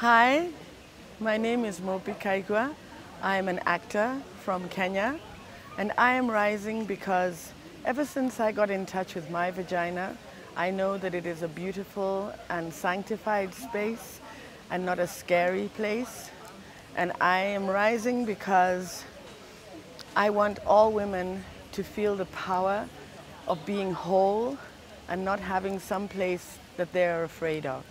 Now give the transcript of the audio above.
Hi, my name is Mumbi Kaigwa. I am an actor from Kenya and I am rising because ever since I got in touch with my vagina, I know that it is a beautiful and sanctified space and not a scary place. And I am rising because I want all women to feel the power of being whole and not having some place that they're afraid of.